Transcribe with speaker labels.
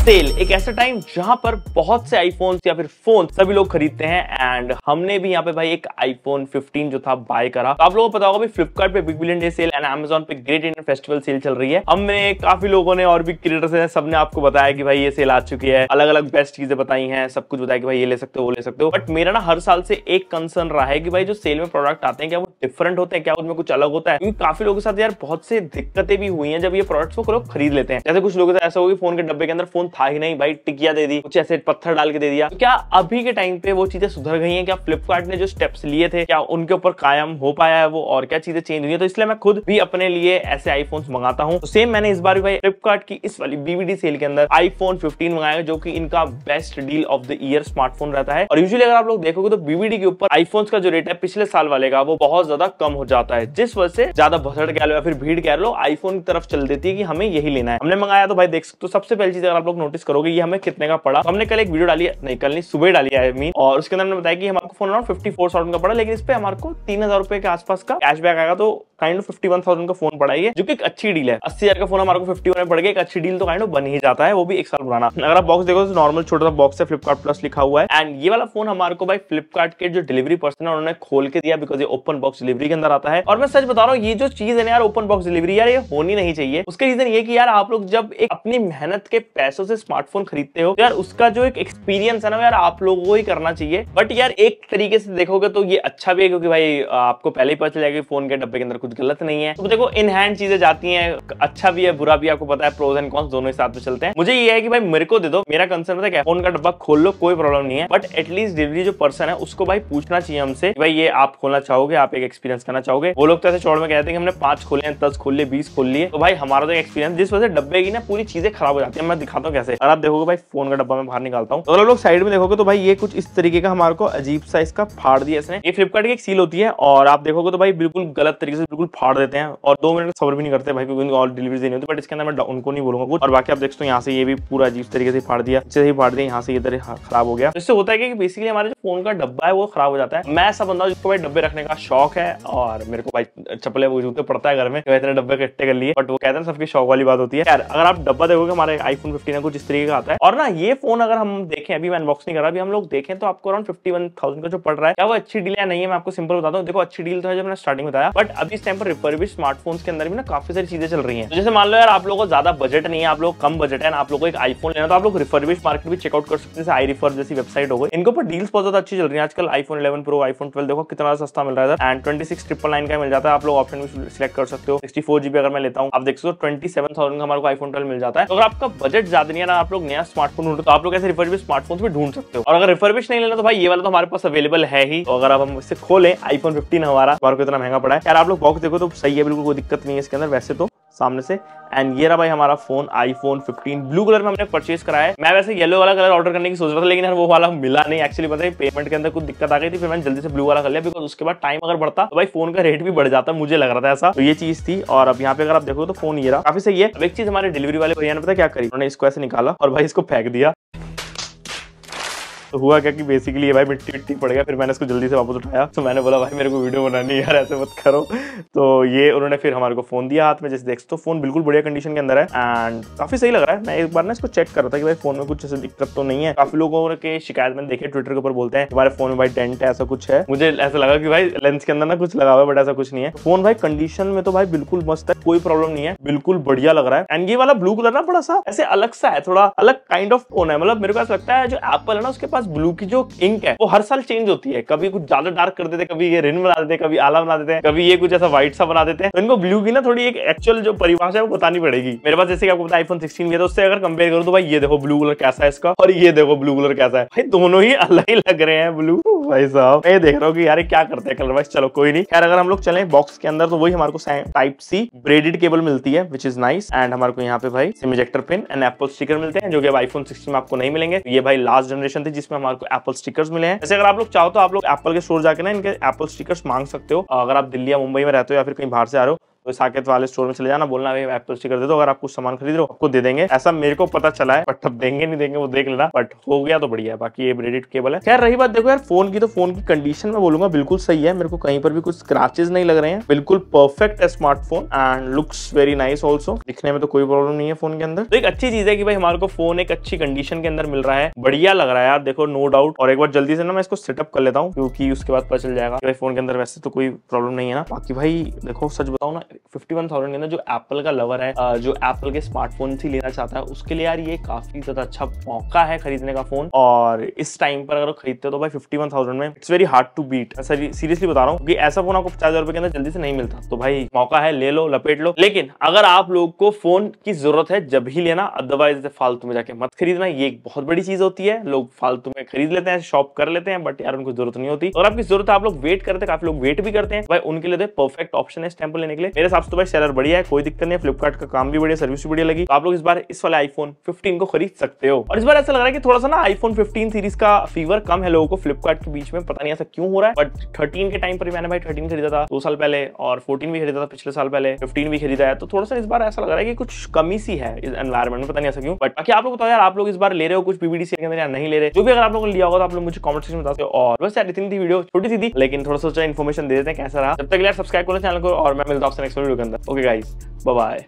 Speaker 1: Cell, एक ऐसा time जहाँ पर बहुत से आईफोन या फिर फ़ोन सभी लोग खरीदते हैं एंड हमने भी यहाँ पे भाई एक आईफोन 15 जो था बाय करा। तो आप लोगों को पता होगा फ्लिपकार्ट पे big billion day sale and Amazon पे ग्रेट इंडियन फेस्टिवल सेल चल रही है। हमने काफ़ी लोगों ने और भी क्रिएटर्स हैं, सबने आपको बताया कि भाई ये सेल आ चुकी है। अलग अलग बेस्ट चीज़ें बताई हैं, सब कुछ बताया कि भाई ये ले सकते हो, वो ले सकते हो। बट मेरा ना हर साल से एक कंसर्न रहा है कि भाई जो सेल में प्रोडक्ट आते हैं, क्या वो डिफरेंट होते हैं, क्या उनमें कुछ अलग होता है? क्योंकि काफ़ी लोगों के साथ यार बहुत से दिक्कतें भी हुई हैं जब ये प्रोडक्ट्स को लोग खरीद लेते हैं। जैसे कुछ लोगों से ऐसा होगा फ़ोन के डब्बे के अंदर फ़ोन था ही नहीं, भाई टिकिया दे दी, कुछ ऐसे पत्थर डाल के दे दिया। तो क्या अभी के टाइम पे वो चीज़ें सुधर गई है? क्या फ्लिपकार्ट ने जो स्टेप्स लिए थे, क्या उनके ऊपर कायम हो पाया है वो और क्या चीज़ें चेंज हुई है? तो इसलिए मैं खुद भी अपने लिए ऐसे आईफोन मंगाता हूँ। तो सेम मैंने इस बार भी भाई फ्लिपकार्ट की इस वाली बीवीडी सेल के अंदर आईफोन 15 मंगाया जो कि इनका best deal of the year smartphone रहता है। और यूजली अगर आप लोग देखोगे तो बीवीडी के ऊपर आईफोन का जो रेट है पिछले साल वाले का, वो बहुत ज़्यादा कम हो जाता है, जिस वजह से ज़्यादा भसड़ कह लो या फिर भीड़ कह लो आईफोन की तरफ़ चल देती है कि हमें यही लेना है। हमने मंगाया तो भाई देख सकते हो, सबसे पहली चीज़ अगर आप लोग नोटिस करोगे, ये हमें कितने का पड़ा? हमने कल एक वीडियो डाली नहीं, कल नहीं, सुबह डाली है मीन और उसके अंदर हमने बताया कि हमारे phone around fifty four thousand का पड़ा, लेकिन इस पे हमारे को तीन हज़ार रुपए के आसपास का कैशबैक आएगा तो kind of fifty one thousand का फ़ोन पड़ा है जो कि एक अच्छी डील है। अस्सी हज़ार का फ़ोन हमारे फिफ्टी वन में पड़ गया, एक अच्छी डील तो काइंड ऑफ़ बन ही जाता है, वो भी एक साल पुराना। अगर आप बॉक्स देखो तो नॉर्मल छोटा सा बॉक्स है फ्लिपकार्ट प्लस लिखा हुआ है एंड ये वाला फ़ोन हमारे को भाई फ्लिपकार्ट के जो डिलीवरी पर्सन है, उन्होंने खोल के दिया बिकॉज़ ये ओपन बॉक्स डिलीवरी के अंदर आता है। और मैं सच बता रहा हूँ, ये जो चीज़ है यार ओपन बॉक्स डिलीवरी यार, ये होनी नहीं चाहिए। उसका रीजन ये कि यार, आप लोग जब एक अपनी मेहनत के पैसों से स्मार्टफ़ोन खरीदते हो तो यार, उसका जो एक एक्सपीरियंस है ना, यार, आप लोगों को ही करना चाहिए। बट यार, एक तरीके से देखोगे तो ये अच्छा भी है, क्योंकि भाई, आपको पहले ही पता चल जाएगा फ़ोन के डब्बे के अंदर कुछ गलत नहीं है। तो देखो इन हैंड चीज़ें जाती है अच्छा भी है, बुरा भी आपको पता है प्रोज एंड कॉन्स दोनों ही साथ में चलते हैं। मुझे ये है कि भाई, मेरे को दे दो। मेरा कंसर्न है क्या फ़ोन का डब्बा खोल लो, कोई प्रॉब्लम नहीं है। बट एटलीस्ट डिलीवरी जो पर्सन है, उसको भाई पूछना चाहिए हमसे भाई, ये आप खोलना चाहोगे, आप एक एक्सपीरियंस करना चाहोगे? वो लोग तो ऐसे चौड़ में कहते हैं कि हमने पाँच खोले हैं, दस खोल लिए बीस खोल लिए। तो भाई, हमारा तो एक्सपीरियंस जिस वजह से डब्बे की ना पूरी चीज़ें खराब हो जाती है, मैं दिखाता हूँ कैसे। अगर आप देखोगे भाई फ़ोन का डब्बा में बाहर निकालता हूँ। तो अगर लोग साइड में देखोगे तो भाई, ये कुछ इस तरीके का हमारे को अजीब सा इसका फाड़ दिया इसने। ये फ्लिपकार्ट की एक सील होती है और आप देखोगे तो भाई, बिल्कुल गलत तरीके से बिल्कुल फाड़ देते हैं और दो मिनट सबर भी नहीं करते भाई, क्योंकि और डिलीवरी देनी होती बट इसके अंदर मैं उनको नहीं बोलूँगा कुछ। और बाकी आप देखते हो, यहाँ से ये भी पूरा अजीब तरीके से फाड़ दिया, अच्छे से फाड़ दिया, यहाँ से इधर खराब हो गया। इससे होता है कि बेसिकली हमारे जो फ़ोन का डब्बा है, वो खराब हो जाता है। मैं ऐसा बंदा जिसको भाई डब्बे रखने का शौक है। और मेरे को भाई चपले वो जूते पड़ता है घर में तो इतने डब्बे इकट्ठे कर लिए बट वो कहते हैं सबकी शौक वाली बात होती है। यार, अगर आप डब्बा देखोगे, हमारे आईफोन फिफ्टीन कुछ इस तरीके का आता है। और ना, ये फ़ोन अगर हम देखें, अभी मैं अनबॉक्स नहीं कर रहा अभी हम लोग देखें तो आपको अराउंड फिफ्टी का जो पड़ रहा है वो अच्छी डील या नहीं है, मैं आपको सिंपल बताता हूँ। देखो, अच्छी डील तो है जब मैंने स्टार्टिंग बताया बट अभी इस टाइम पर रिफर्बिश स्मार्टफ़ोन के अंदर भी ना काफ़ी सारी चीज़ें चल रही है। तो जैसे मान लो यार, आप लोगों को ज़्यादा बजट नहीं है, आप लोग कम बजट है आप लोग को एक आईफोन लेना तो आप लोग रिफर्बिश मार्केट भी चेकआउट कर सकते हैं आई रिफर जैसी वेबसाइट हो गई। इनको पर डील्स बहुत ज़्यादा अच्छी चल रही है। आजकल iPhone eleven pro iPhone twelve देखो कितना सस्ता मिल रहा है ट्वेंटी ट्रिपल नाइन का मिल जाता है, आप लोग ऑप्शन भी सिलेक्ट कर सकते हो। सिक्सटी फोर अगर मैं लेता हूँ, आप देख ट्वेंटी सेवन थाउज़ेंड का हमारे आईफोन ट्वेल्व मिल जाता है। अगर आपका बजट ज़्यादा नहीं है ना, आप लोग नया स्मार्टफ़ोन ढूंढो तो आप लोग ऐसे रिफर्बिश स्मार्टफ़ोन भी ढूंढ सकते हो। और अगर रिफर्बिश नहीं लेना तो भाई ये वाला तो हमारे पास अवेलेबल है ही। तो अगर आप हम इससे खोले आईफोन फिफ्टीन हमारा, हमारे को इतना महँगा पड़ा है। यार आप लोग बॉक्स देखो तो सही है, बिल्कुल कोई दिक्कत नहीं है इसके अंदर, वैसे तो। सामने से। एंड ये रहा भाई हमारा फ़ोन आईफोन 15 ब्लू कलर में हमने परचेज कराया है। मैं वैसे येलो वाला कलर ऑर्डर करने की सोच रहा था, लेकिन यार वो वाला मिला नहीं। एक्चुअली पता है पेमेंट के अंदर कुछ दिक्कत आ गई थी, फिर मैंने जल्दी से ब्लू वाला कर लिया। बिकॉज़ उसके बाद टाइम अगर बढ़ता तो भाई फ़ोन का रेट भी बढ़ जाता, मुझे लग रहा था ऐसा। तो ये चीज़ थी। और अब यहाँ पे अगर आप देखो तो फ़ोन ये रहा। काफ़ी सही है। अब एक चीज़ हमारे डिलीवरी वाले भैया ने पता क्या करी? उन्होंने इसको ऐसे निकाला और भाई इसको फेंक दिया। तो हुआ क्या कि बेसिकली ये भाई मिट्टी मिट्टी पड़ गया, फिर मैंने इसको जल्दी से वापस उठाया। तो मैंने बोला, भाई, मेरे को वीडियो बनानी यार, ऐसे मत करो। तो ये उन्होंने फिर हमारे को फ़ोन दिया हाथ में, जैसे देख तो फ़ोन बिल्कुल बढ़िया कंडीशन के अंदर है एंड काफ़ी सही लग रहा है। मैं एक बार ना इसको चेक कर रहा था कि भाई फ़ोन में कुछ ऐसे दिक्कत तो नहीं है। काफ़ी लोगों के शिकायत मैंने देखे ट्विटर के ऊपर बोलते हैं हमारे फ़ोन में भाई डेंट है, ऐसा कुछ है। मुझे ऐसा लगा कि भाई लेंस के अंदर ना कुछ लगा हुआ बट ऐसा कुछ नहीं है। फ़ोन भाई कंडीशन में तो भाई बिल्कुल मस्त है, कोई प्रॉब्लम नहीं है, बिल्कुल बढ़िया लग रहा है। एंड ये वाला ब्लू कलर ना बड़ा सा ऐसे अलग सा है, थोड़ा अलग काइंड ऑफ़ फ़ोन है। मतलब मेरे को ऐसा लगता है, जो एप्पल है ना, उसके पास ब्लू की जो इंक है, वो हर साल चेंज होती है। कभी कुछ ज़्यादा डार्क कर देते कभी ये रिन बना देते कभी आला बना देते हैं, कभी ये कुछ ऐसा व्हाइट सा बना देते हैं। तो इनको ब्लू की ना थोड़ी एक एक्चुअल जो परिभाषा है, वो बतानी पड़ेगी। मेरे पास जैसे आपको आईफोन सिक्सटीन भी है तो उससे अगर कंपेयर करूँ तो भाई, ये देखो ब्लू कलर कैसा है इसका, और ये देखो ब्लू कलर कैसा है। भाई, दोनों ही अलग ही लग रहे हैं ब्लू भाई साहब, मैं देख रहा हूँ कि यार क्या करते हैं कलर वाइज चलो, कोई नहीं। खैर, अगर हम लोग चले बॉक्स के अंदर तो वही हमारे को टाइप सी ब्रेडेड केबल मिलती है विच इज़ नाइस एंड हमारे को यहाँ पे भाई SIM ejector pin and Apple sticker मिलते हैं, जो कि आईफोन सिक्सटीन में आपको नहीं मिलेंगे। ये भाई लास्ट जनरेशन थी जिसमें हमारे को एप्पल स्टिकर्स मिले हैं। जैसे अगर आप लोग चाहो तो आप लोग एप्पल के स्टोर जाकर ना इनके एप्पल स्टिकर्स मांग सकते हो। अगर आप दिल्ली या मुंबई में रहते हो या फिर कहीं बाहर से आ रहे हो साकेत वाले स्टोर में चले जाना, बोलना भाई एप्पल स्टिकर दे दो, अगर आप कुछ सामान खरीद रहे हो, आपको दे देंगे। ऐसा मेरे को पता चला है बट अब देंगे नहीं देंगे, वो देख लेना। बट हो गया तो बढ़िया है, बाकी ये ब्रेडेड केबल है। खैर, रही बात देखो यार फ़ोन की तो फ़ोन की कंडीशन में बोलूँगा बिल्कुल सही है, मेरे को कहीं पर भी कुछ स्क्रैचेस नहीं लग रहे हैं। बिल्कुल परफेक्ट है smartphone and looks very nice also दिखने में तो कोई प्रॉब्लम नहीं है फ़ोन के अंदर। तो एक अच्छी चीज़ है कि भाई हमारे को फ़ोन एक अच्छी कंडीशन के अंदर मिल रहा है। बढ़िया लग रहा है यार, देखो नो डाउट और एक बार जल्दी से ना मैं इसको सेटअप कर लेता हूँ, क्योंकि उसके बाद पता चल जाएगा भाई फ़ोन के अंदर वैसे तो कोई प्रॉब्लम नहीं है ना। बाकी भाई, देखो, सच बताओ ना फिफ्टी वन थाउज़ेंड के अंदर जो एप्पल का लवर है जो एप्पल के स्मार्टफ़ोन से लेना चाहता है, उसके लिए यार ये काफ़ी ज़्यादा अच्छा मौका है खरीदने का फ़ोन और इस टाइम पर अगर खरीदते हो तो भाई फिफ्टी वन थाउज़ेंड में it's very hard to beat seriously बता रहा हूँ कि ऐसा फ़ोन आपको पचास हज़ार के अंदर जल्दी से नहीं मिलता। तो भाई मौका है, ले लो, लपेट लो। लेकिन अगर आप लोग को फ़ोन की ज़रूरत है, जब ही लेना अदरवाइज़ फालतू में जाके मत खरीदना। ये एक बहुत बड़ी चीज़ होती है, लोग फालतू में खरीद लेते हैं शॉप कर लेते हैं बट यार उनको ज़रूरत नहीं होती। और आपकी ज़रूरत है, आप लोग वेट करते हैं, काफ़ी लोग वेट भी करते हैं। भाई उनके लिए परफेक्ट ऑप्शन है स्टैंप लेने के लिए। मेरे हिसाब से तो भाई सेलर बढ़िया है, कोई दिक्कत नहीं है फ्लिपकार्ट का काम भी बढ़िया सर्विस भी बढ़िया लगी तो आप लोग इस बार इस वाले आईफोन 15 को खरीद सकते हो। और इस बार ऐसा लग रहा है कि थोड़ा सा ना आईफोन 15 सीरीज़ का फीवर कम है लोगों को फ्लिपकार्ट के बीच में, पता नहीं ऐसा क्यों हो रहा है। बट थर्टीन के टाइम पर मैंने भाई थर्टीन खरीदा था, दो साल पहले, और फोर्टीन भी खरीदा था पिछले साल पहले फिफ्टीन भी खरीदा है। तो थोड़ा सा इस बार ऐसा लग रहा है कि कुछ कमी सी है इस एनवायरमेंट में, पता नहीं ऐसा क्यों। बट बाकी आप लोग बताओ यार, आप लोग इस बार ले रहे हो कुछ पीबीडी के अंदर या नहीं ले रहे, जो भी अगर आप लोगों ने लिया होगा तो आप लोग मुझे कमेंट सेक्शन में बताते हो। और बस यार, इतनी थी वीडियो, छोटी सी थी, लेकिन थोड़ा सा इन्फॉर्मेशन दे देते हैं कैसा रहा। जब तक यार सब्सक्राइब करो चैनल को, और मैं मिलता हूँ नेक्स्ट वीडियो के अंदर ओके गाइस बाय